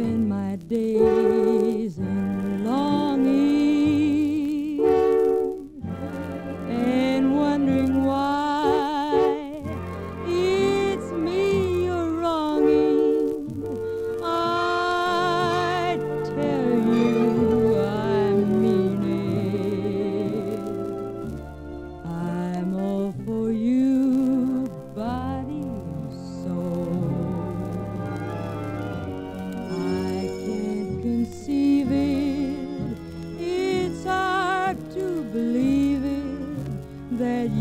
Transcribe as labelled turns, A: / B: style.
A: spend my days.